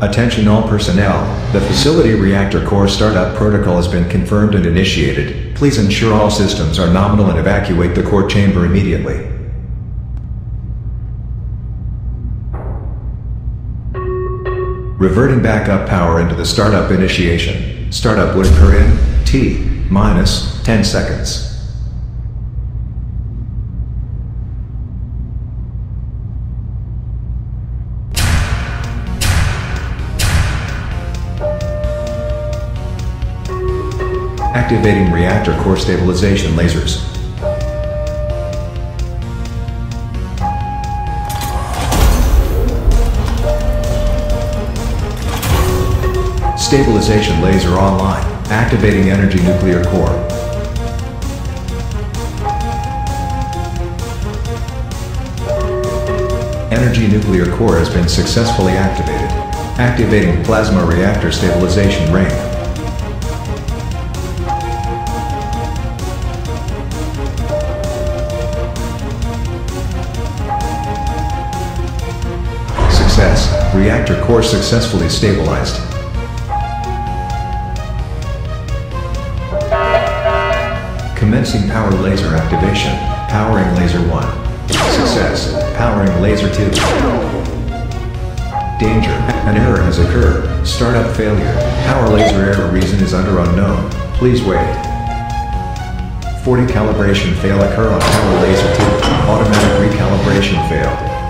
Attention all personnel, the facility reactor core startup protocol has been confirmed and initiated. Please ensure all systems are nominal and evacuate the core chamber immediately. Reverting backup power into the startup initiation. Startup would occur in T minus 10 seconds. Activating reactor core stabilization lasers. Stabilization laser online. Activating energy nuclear core. Energy nuclear core has been successfully activated. Activating plasma reactor stabilization ring. Reactor core successfully stabilized. Commencing power laser activation. Powering laser 1. Success. Powering laser 2. Danger. An error has occurred. Startup failure. Power laser error reason is under unknown. Please wait. 40 calibration fail occur on power laser 2. Automatic recalibration.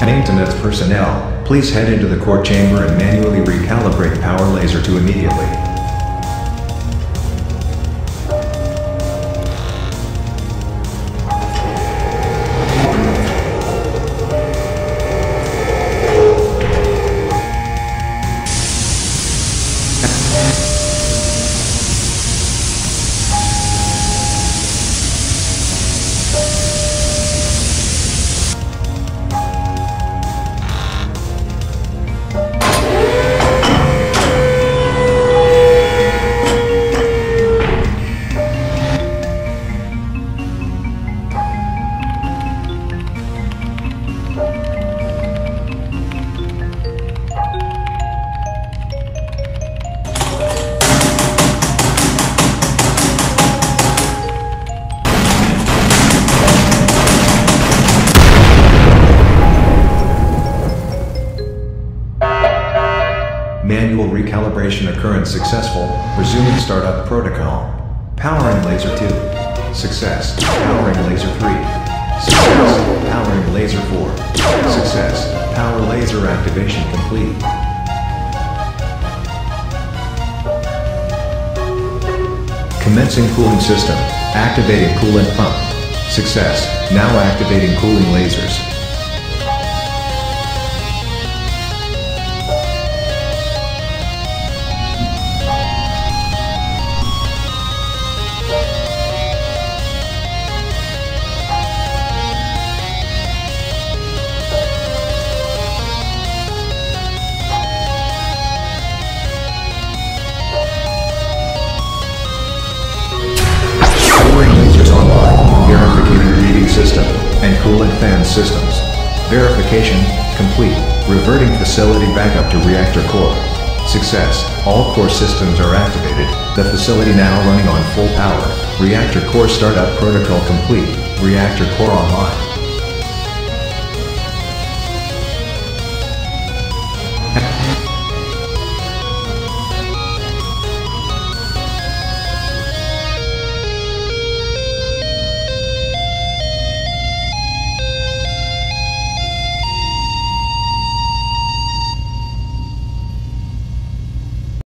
Maintenance personnel, please head into the core chamber and manually recalibrate power laser 2 immediately. Manual recalibration occurrence successful. Resuming startup protocol. Powering laser 2. Success. Powering laser 3. Success. Powering laser 4. Success. Power laser activation complete. Commencing cooling system. Activating coolant pump. Success. Now activating cooling lasers. Fan systems. Verification complete. Reverting facility back up to reactor core. Success. All core systems are activated. The facility now running on full power. Reactor core startup protocol complete. Reactor core online.